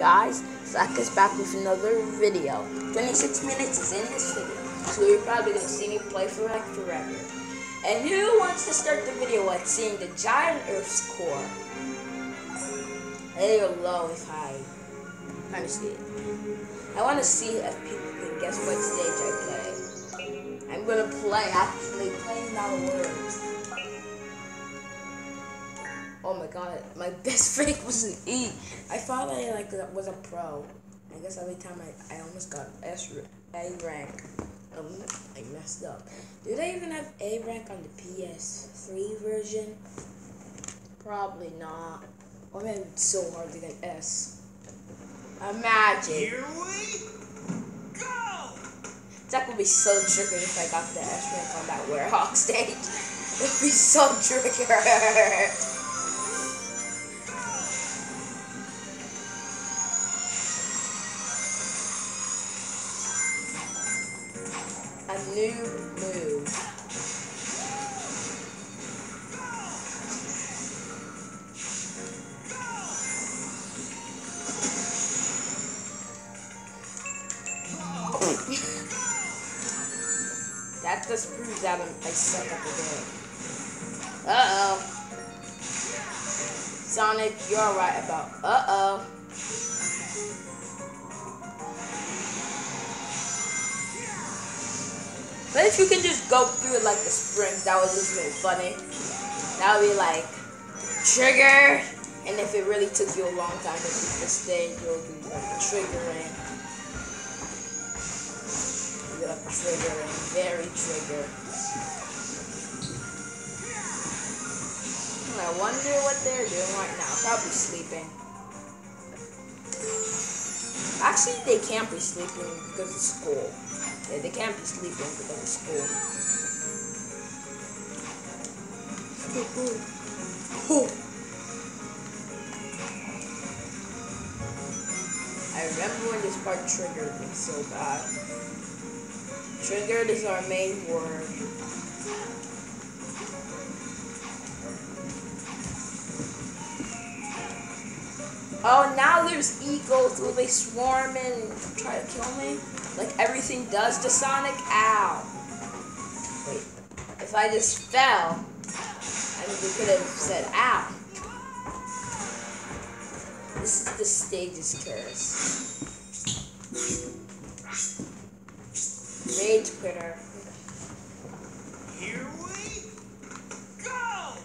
guys, Zach is back with another video. 26 minutes is in this video, so you're probably gonna see me play for like forever. And who wants to start the video with seeing the giant Earth's core? They are low if high. Kind of see it. I want to see if people can guess what stage I play. I'm gonna play actually playing now words. Oh my god, my best fake was an E. I thought I like was a pro. I guess every time I, I almost got S A rank. Um, I messed up. Do they even have A rank on the PS3 version? Probably not. Or maybe it's so hard to get S. Imagine. Here we go! That would be so triggered if I got the S rank on that Warhawk stage. It would be so triggered. That just proves that I'm, I suck at the game. Uh-oh. Sonic, you're right about uh-oh. But if you can just go through it like the springs, that would just be funny. That would be like trigger, and if it really took you a long time to beat the stage, would be like triggering. Triggering, very trigger. I wonder what they're doing right now. Probably sleeping. Actually, they can't be sleeping because of school. Yeah, they can't be sleeping because of school. I remember when this part triggered me so bad. Triggered is our main word. Oh, now there's eagles. Will they swarm and try to kill me? Like everything does to Sonic? Ow. Wait. If I just fell, I mean, we could have said ow. This is the stage's curse. Rage quitter. Here we go!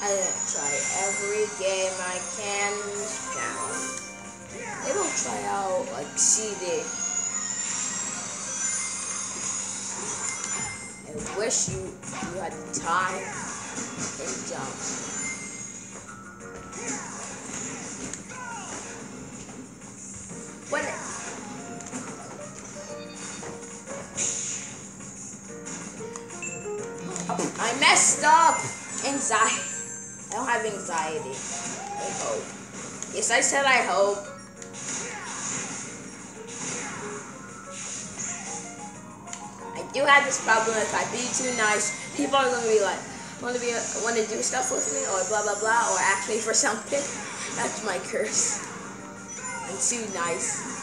I'm gonna try every game I can in this channel. They don't try out like CD. I wish you you had time and jump. Messed up. Anxiety. I don't have anxiety. I hope. Yes, I said I hope. I do have this problem. If I be too nice, people are gonna be like, want to be, want to do stuff with me, or blah blah blah, or ask me for something. That's my curse. I'm too nice.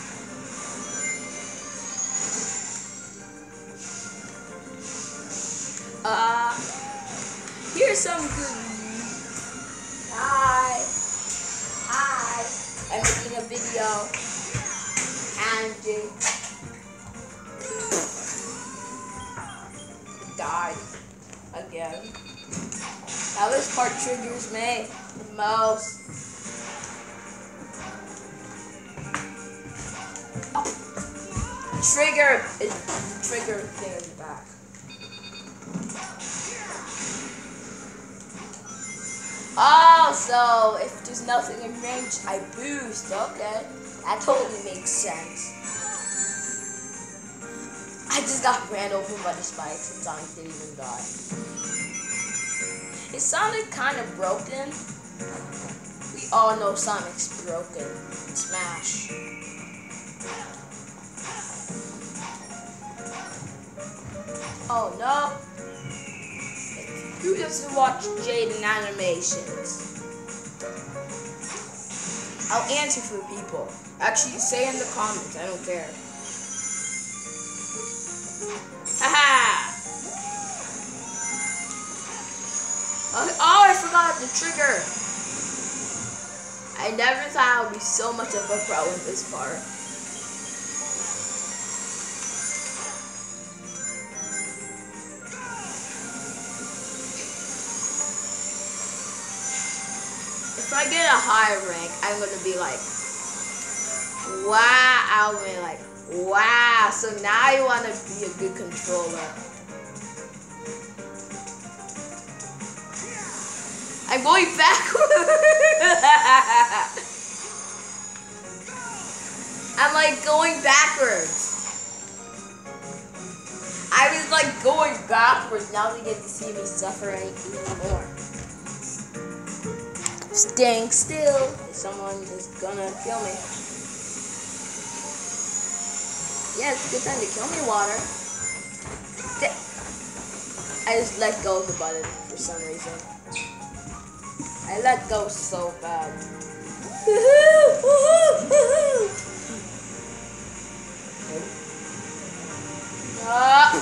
Here's some good. Hi, hi. I'm making a video. Angie died again. Now this part triggers me the most. Oh. Trigger is trigger thing Oh, so if there's nothing in range, I boost. Okay, that totally makes sense. I just got ran over by the spikes and Sonic didn't even die. It sounded kind of broken? We all know Sonic's broken. Smash. Oh no. Who doesn't watch Jaiden animations? I'll answer for people. Actually, say in the comments. I don't care. Haha! Oh, oh, I forgot the trigger. I never thought I would be so much of a pro in this part. I get a higher rank, I'm gonna be like, wow, I'll be like, wow, so now you wanna be a good controller. I'm going backwards. I'm like going backwards. I was like going backwards. Now they get to see me suffering even more. Staying still. Someone is gonna kill me. Yeah, it's a good time to kill me, water. I just let go of the button for some reason. I let go so bad. Ah!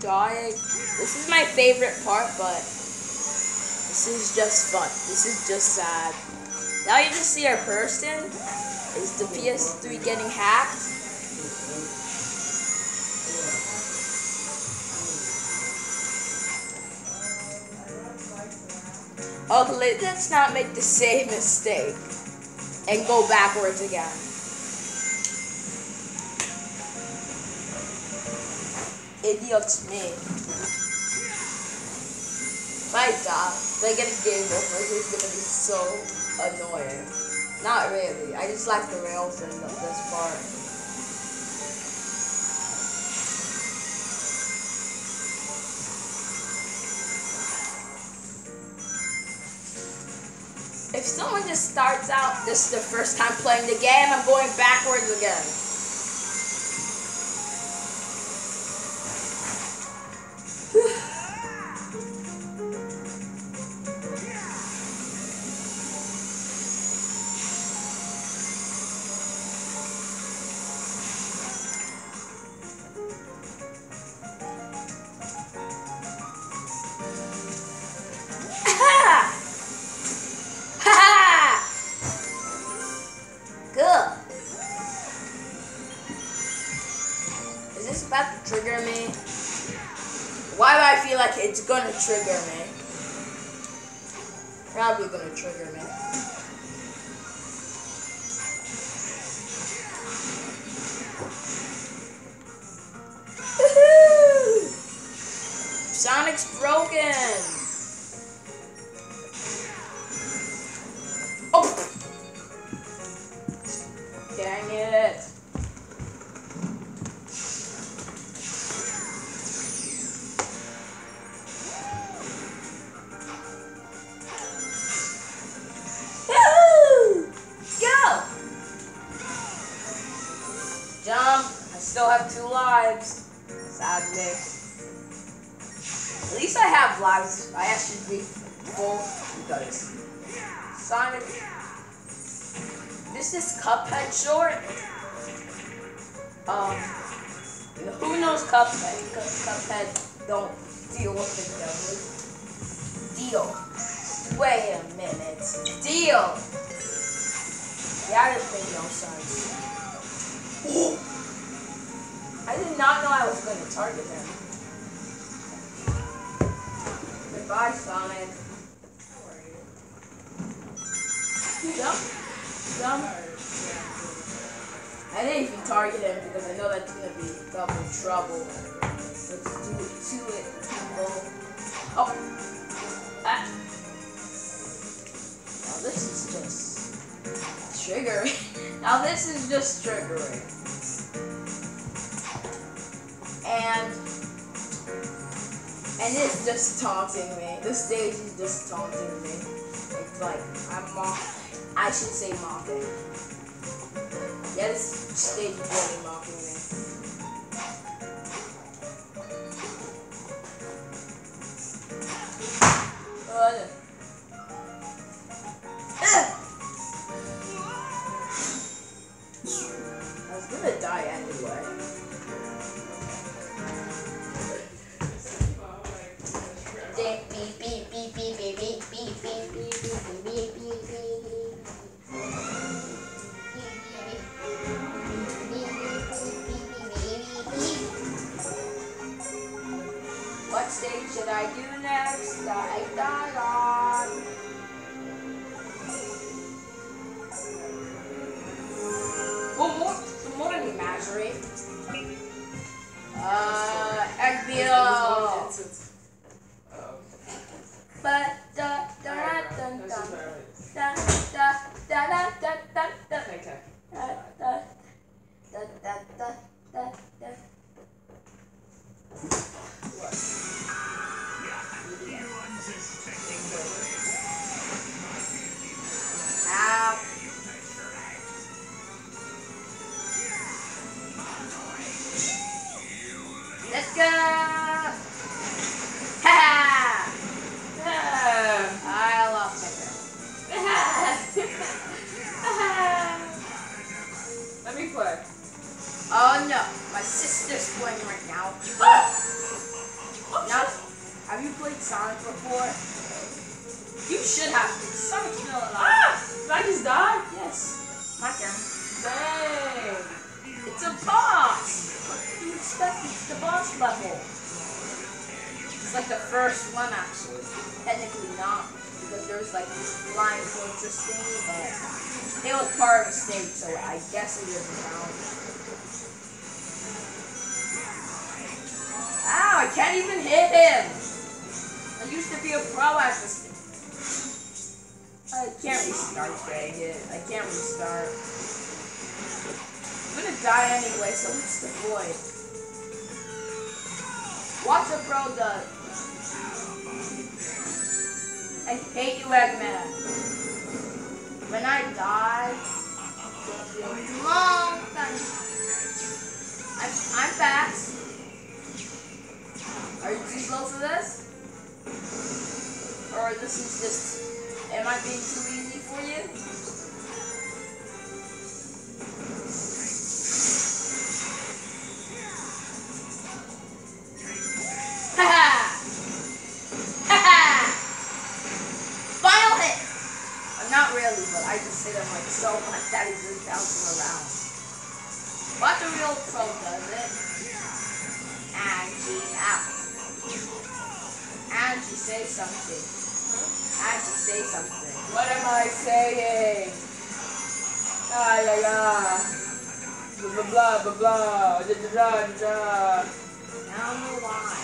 Dying. This is my favorite part, but this is just fun. This is just sad. Now you just see our person. Is the PS3 getting hacked? Oh, let's not make the same mistake and go backwards again. Idiots me. I die, I get a game over, it's gonna be so annoying. Not really. I just like the rails in this part. If someone just starts out, this is the first time playing the game, I'm going backwards again. Trigger me? Probably gonna trigger me. Sonic's broken! Still have two lives. Sadly. At least I have lives. I should be full because Sonic. This is Cuphead short. Um, who knows Cuphead? Because Cuphead don't deal with the devil. Deal. Wait a minute. Deal. Yeah, that made no sense. I did not know I was going to target him. Goodbye, Sonic. How are you? Jump. Jump. I didn't even target him because I know that's gonna be double trouble. Let's do it to it, people. Oh. Ah. Now this is just triggering. now this is just triggering. And and it's just taunting me. The stage is just taunting me. It's like I'm mock. I should say mocking. Yeah, this stage is really mocking me. Uh, Uh, first one actually. Technically not, because there's like this flying fortress thingy, but it was part of a stage, so I guess it doesn't count. Ow, I can't even hit him! I used to be a pro at this. I can't restart, dang it. I can't restart. I'm gonna die anyway, so what's the point? Watch a pro does. I hate you, Eggman. When I die, long time. I'm, I'm fast. Are you too slow for this? Or this is just, am I being too easy for you? So much that just bouncing around. But the real pro does it? And Angie, out. And Angie, say something. And Angie, say something. What am I saying? Ah, yeah, yeah. Blah, blah, blah, blah, blah. Da, da, da, da. Me why.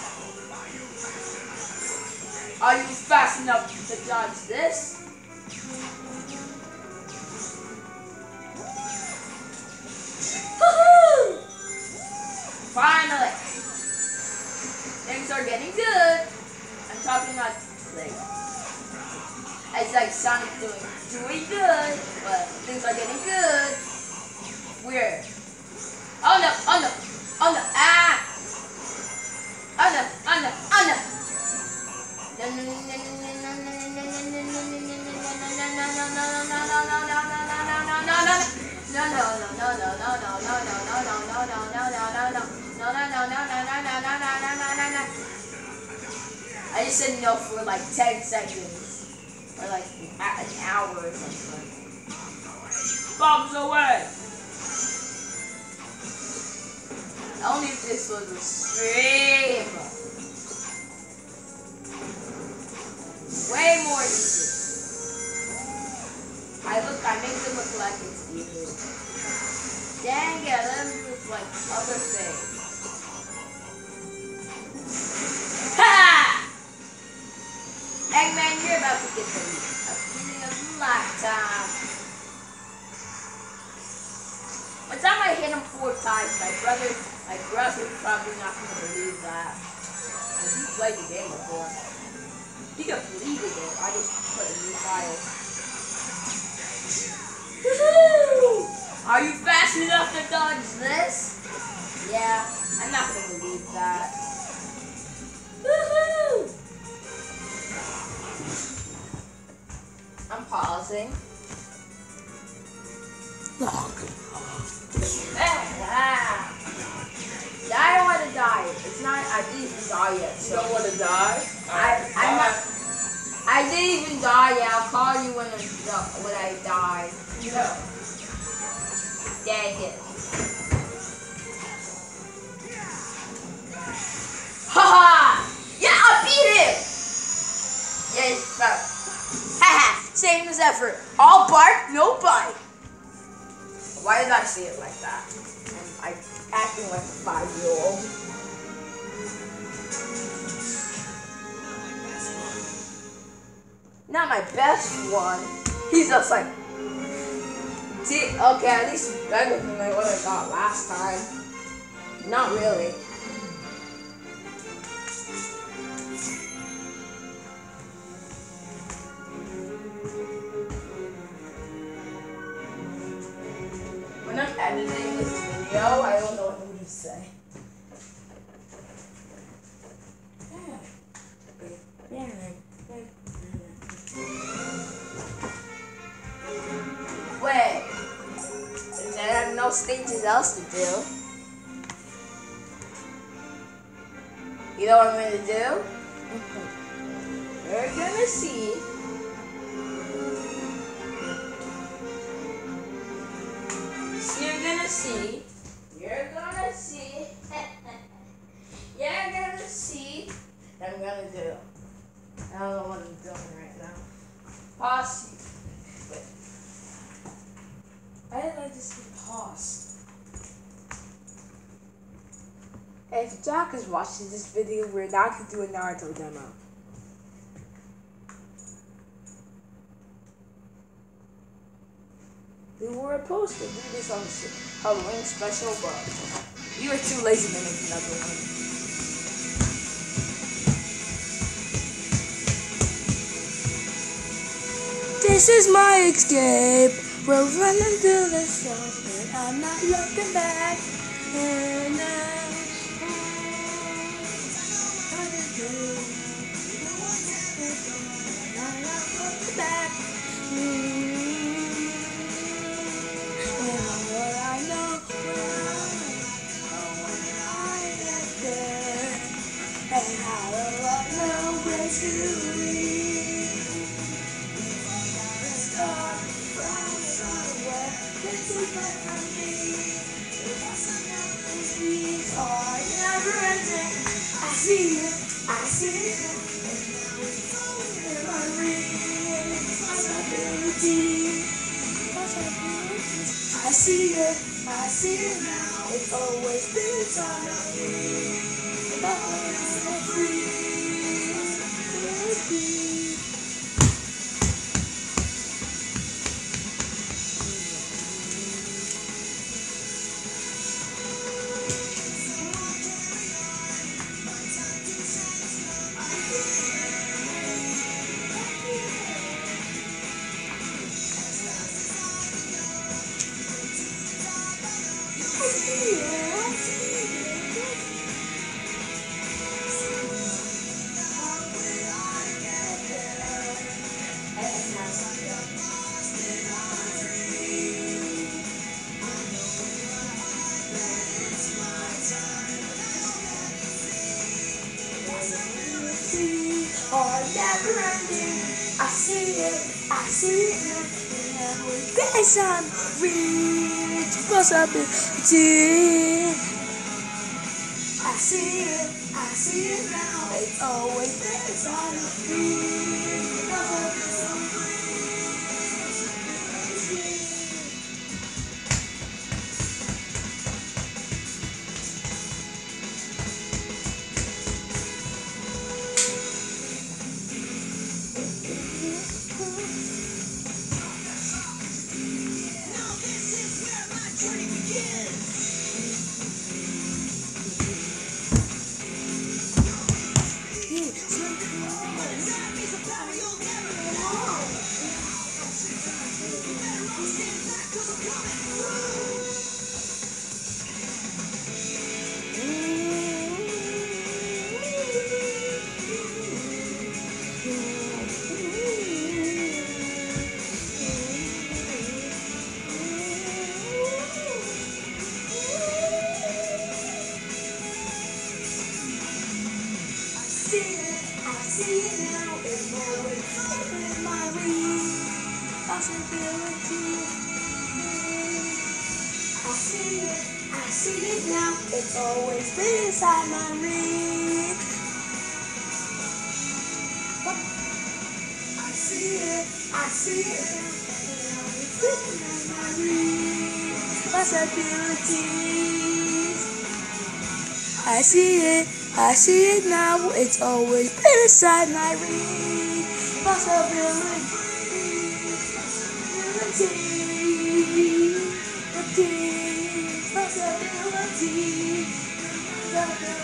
Are you fast enough to dodge this? I just said no for like 10 seconds. Or like an hour or something. Bombs away. Only if this was a stream. Way more easy. I look, I make them look like it's easy. Dang it, let me look like other things. Eggman, you're about to get the a feeling of a lifetime. The time I hit him four times, my brother, my brother's probably not gonna believe that. Cause he played the game before. He completed it. I just put a new file. Are you fast enough to dodge this? Yeah, I'm not gonna believe that. I'm pausing. Ah. Yeah, I don't want to die. It's not. I didn't even die yet. You don't want to die? I- I'm not- I didn't even die yet. I'll call you when I when I die. No. Dang it. Haha! Yeah, I beat him! Right. Haha, same as ever. All bark, no bite. Why did I see it like that? I'm, I'm acting like a five-year-old. Not my best one. He's just like, see, okay, at least better than like what I got last time. Not really. This video, I don't know Jack is watching this video, we're not gonna do a Naruto demo. We were supposed to do this on the Halloween special, but you were too lazy to make another one. This is my escape. We're running through the sun, but I'm not looking back. And I'm back. See it, I see it now. It's always been inside of free. This I'm reach possibility. I see it, I see it now. It's always this I'm see I see it, I see it now. It's always been inside my reach. Possibilities. Possibilities.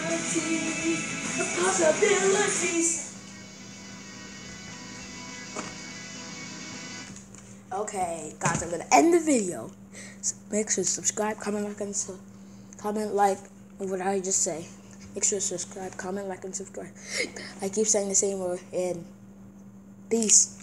Possibilities. Possibilities. Okay, guys, I'm gonna end the video. So make sure to subscribe, comment, like, and su- comment, like, what I just say. Make sure to subscribe, comment, like, and subscribe. I keep saying the same word, and peace.